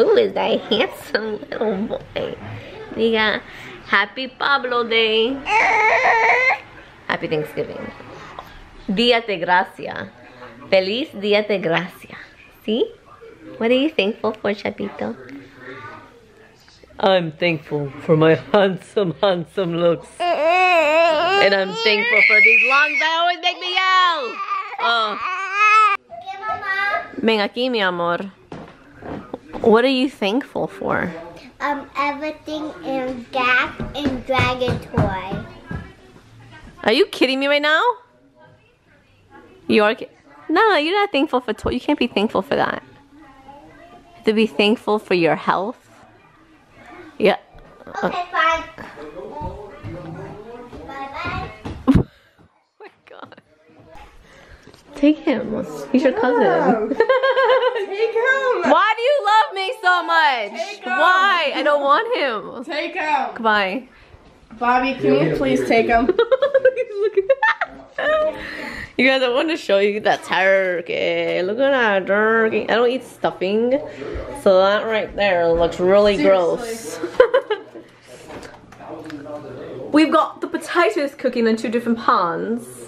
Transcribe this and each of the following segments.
Who is that handsome little boy? We got Happy Pablo Day. Happy Thanksgiving. Dia de Gracia. Feliz Dia de Gracia. See? What are you thankful for, Chapito? I'm thankful for my handsome, handsome looks. And I'm thankful for these lungs that always make me yell. Oh. Ven aquí, mi amor. What are you thankful for? Um, everything in Gap and Dragon Toy. Are you kidding me right now? You are. No, you're not thankful for toy. You can't be thankful for that. You have to be thankful for your health. Yeah. Okay, fine. Bye-bye. Oh my god. Take him. He's your cousin. Take him! Why do you love me so much? Take him. Why? I don't want him. Take him! Goodbye. Bobby, can you please take him? you guys, I want to show you that turkey. Look at that turkey. I don't eat stuffing, so that right there looks really gross. We've got the potatoes cooking in two different pans.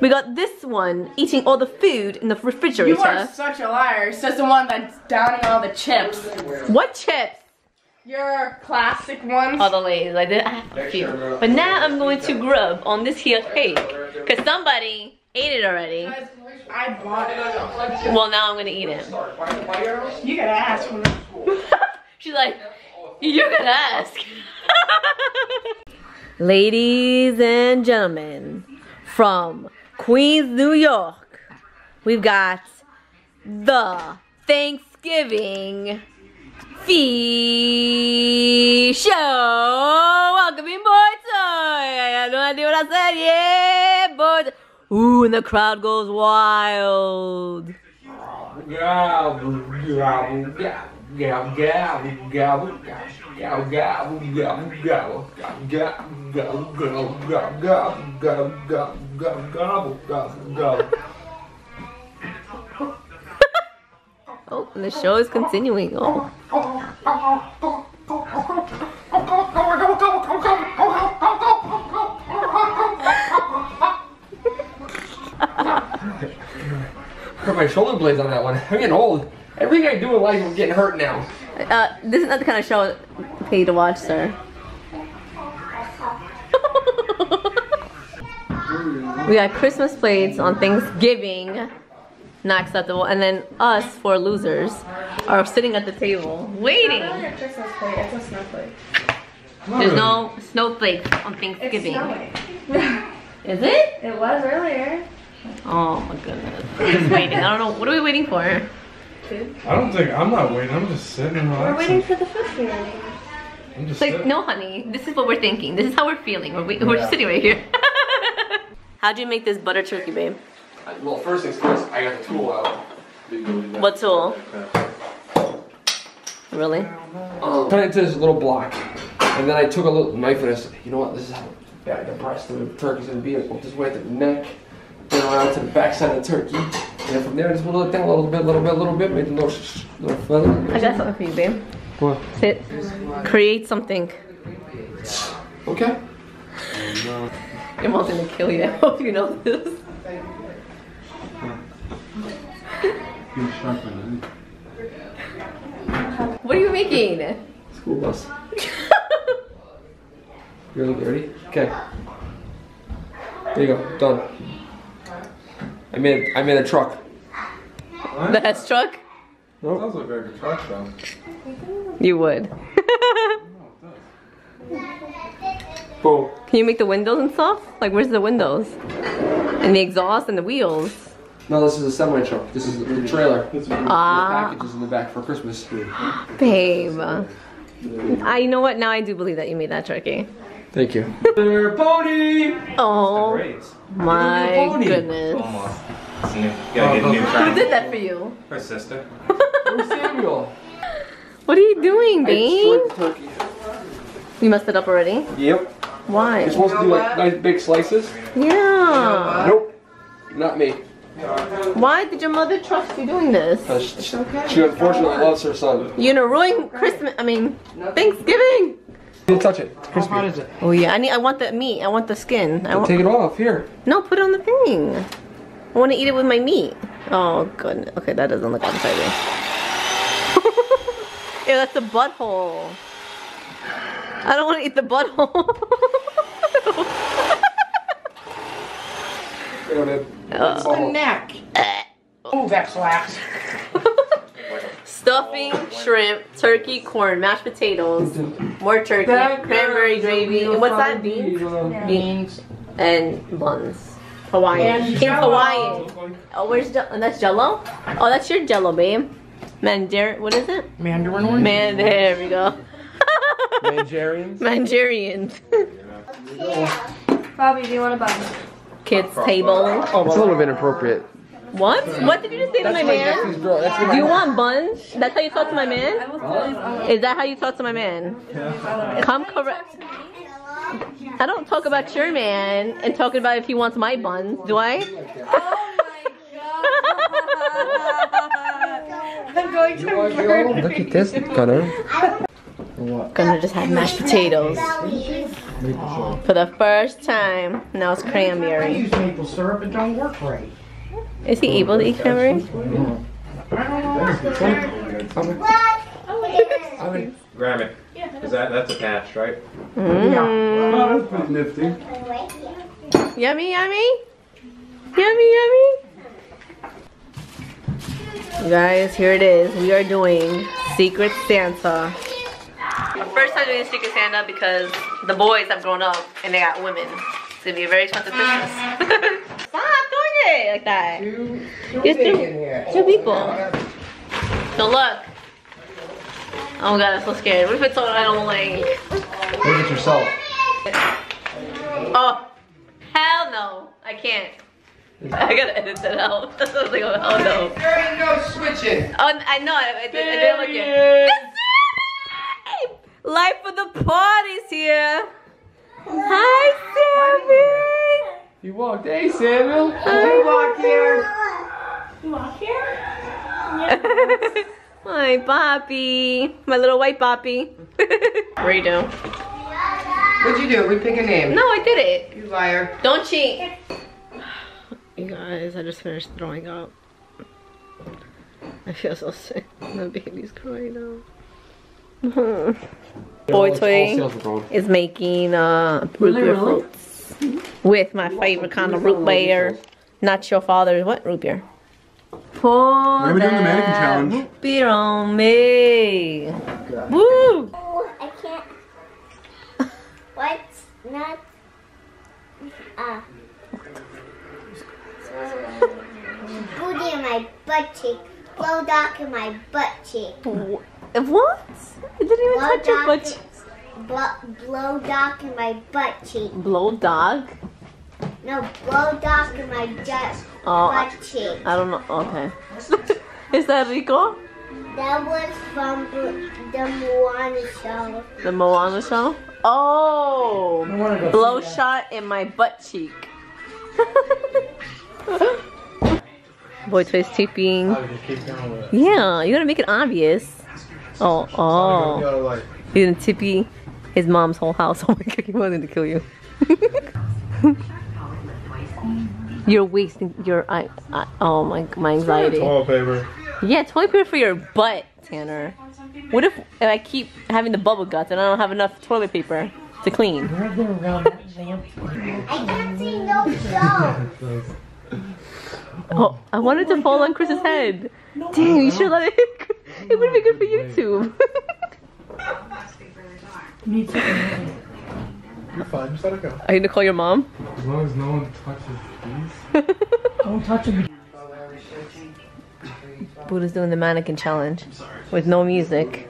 We got this one eating all the food in the refrigerator. You refrigerator. are such a liar. Says the one that's downing all the chips. What chips? Your classic ones. All the Lay's. I did I have a few. But now I'm going to grub on this here cake. Because somebody ate it already. I bought it. Well, now I'm going to eat it. You gotta ask for it. She's like, you gotta ask. Ladies and gentlemen, from Queens, New York, we've got the Thanksgiving Feast Show. Welcoming Boy Toy. I have no idea what I said. Yeah, boy. Ooh, and the crowd goes wild. Gobble, gobble, gobble, gobble, gobble, gobble, gobble, gobble, gobble. Oh, and the show is continuing. Oh. Got my shoulder blades on that one. I'm getting old. Everything I do in life is getting hurt now. Uh, this is not the kind of show I pay to watch, sir. we got Christmas plates on Thanksgiving, not acceptable, and then us four losers are sitting at the table waiting. It's a snowflake. It's a snowflake. There's no snowflakes on Thanksgiving. Is it? It was earlier. Oh my goodness. We're just waiting. I don't know. What are we waiting for? I don't think I'm not waiting. I'm just sitting and We're waiting for the food to be ready. I'm just It's like, no, honey. This is what we're thinking. This is how we're feeling. We're, we, we're Yeah. sitting right here. how do you make this butter turkey, babe? Well, first things first, I got the tool out. What tool? Really? Um, Turned it into this little block. And then I took a little knife and I said, you know what, this is how bad the breast of the turkey's gonna be. I went this way to the neck, then around to the back side of the turkey. And then from there, I just whittle it down a little bit, a little bit, a little bit, made a little, sh- sh- little feather. I got something for you, babe. What? Sit. Create something. Okay. Your mom's gonna kill you. I hope you know this. What are you making? School bus. You ready? ready? Okay. There you go. Done. I made I made a truck. The head truck? Sounds like a very good truck though. You would. Boom. Can you make the windows and stuff? Like, where's the windows? And the exhaust and the wheels? No, this is a semi truck. This is the trailer. With Ah, packages in the back for Christmas. babe. I, you know what? Now I do believe that you made that turkey. Thank you. Pony. Oh Great. my pony. goodness. Almost. You gotta get new Who did that for you? Her sister. Where's Samuel? What are you doing, I babe? turkey. You messed it up already? Yep. Why? You're supposed to do like nice big slices. Yeah. Nope. Not me. Why did your mother trust you doing this? Uh, she, she unfortunately loves her son. You're gonna ruin Christmas. I mean, Thanksgiving. Don't touch it. It's crispy. How is it? Oh yeah, I need. I want the meat. I want the skin. I want. Take it off. Here. No, put it on the thing. I want to eat it with my meat. Oh goodness. Okay, that doesn't look appetizing. Ew, that's the butthole. I don't want to eat the butthole. Go ahead. Uh, Neck. Move that slacks. Stuffing, shrimp, turkey, corn, mashed potatoes, more turkey, cranberry gravy. And what's that? Beans? Beans and buns. Hawaiian. And King Hawaiian. Oh, where's Jell- and that's Jello? Oh, that's your Jello, babe. Mandarin. What is it? Mandarin one. Man, there we go. Nigerians. Manchurians. Bobby, do you want a bun? Kids table. Oh, it's a little bit inappropriate. What? What did you just say to my man? That's what Do you want buns? That's how you talk to my man? Is that how you talk to my man? Come correct. I don't talk about your man and talking about if he wants my buns, do I? Oh I'm going to murder. Look at this, Gunner. Gonna just have mashed potatoes for the first time. Now it's I cranberry. use maple syrup. It don't work right. Is he able to eat cranberry? Grab it. Is that that's attached, right? Mm. Oh, that's pretty nifty. Yummy, yummy. Yummy, yummy. You guys, here it is. We are doing Secret Santa. First time doing Secret Santa because the boys have grown up and they got women. It's gonna be a very expensive Christmas. Stop doing it like that. Two, two Just big two- two people. So look. Oh my god, I'm so scared. What if it's something I don't like? Look at yourself. Oh, hell no. I can't. I gotta edit that out. I was like, oh no. There ain't no switching. Oh, I know. I, I, did, I didn't look yet. Life of the party's here. Hi, He walked. Hey, Samuel. You Walk here. You walked here? Yeah. Hi. My Poppy. My little white Poppy. what are you doing? What'd you do? We pick a name. No, I did it. You liar. Don't cheat. You guys, I just finished throwing up. I feel so sick. The baby's crying now. Boy toy is making uh, root beer floats with my favorite kind of root beer. Not your father's what root beer? Pour Why are doing the mannequin challenge? Root beer on me. Woo! Oh, I can't. What's not? Ah. Booty in my butt cheek. Blow dock in my butt cheek. What? It didn't even Blow touch your dock, butt. blow, blow dock in my butt cheek. Blow dog? No, blow dock in my just Oh, butt cheek. I don't know. Okay. Is that Rico? That was from the the Moana show. The Moana show? Oh! Blow shot in my butt cheek. Boy Toy's tipping. I would just Yeah, you gotta make it obvious. Oh, oh. gotta like, He's gonna tippy his mom's whole house. Oh my god, he wanted to kill you. You're wasting your I, I oh my my anxiety. toilet paper. Yeah, toilet paper for your butt, Tanner. What if, if I keep having the bubble guts and I don't have enough toilet paper to clean? I can't see no show. Oh, I wanted to fall on Chris's head. Dang, you should let it. It would be good for YouTube. Me too. You're fine. Just let it go. Are you gonna call your mom? As long as no one touches these. Don't touch them. Buddha's doing the mannequin challenge with no music.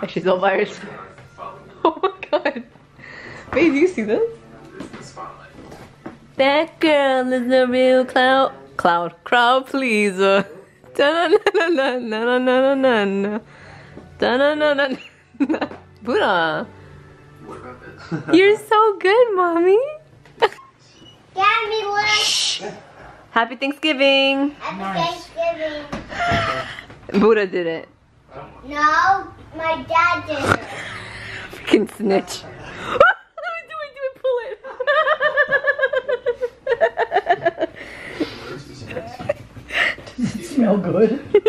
And she's all by herself. Oh my god. Babe, do you see this? That girl is a real cloud. Cloud. Crowd pleaser. Buddha. You're so good, mommy. Daddy, look. Happy Thanksgiving. Happy nice. Thanksgiving. Buddha did it. No, my dad did it. Freaking snitch. Smell good.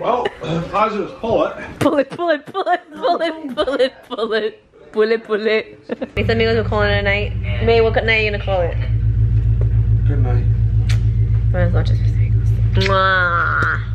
Well, positives pull it. Pull it, pull it, pull it, pull it, pull it, pull it. Pull it, pull it. Mis amigos, we're calling it a night. May, what night are you gonna call it? Good night. Buenas noches, mis amigos. Mwah.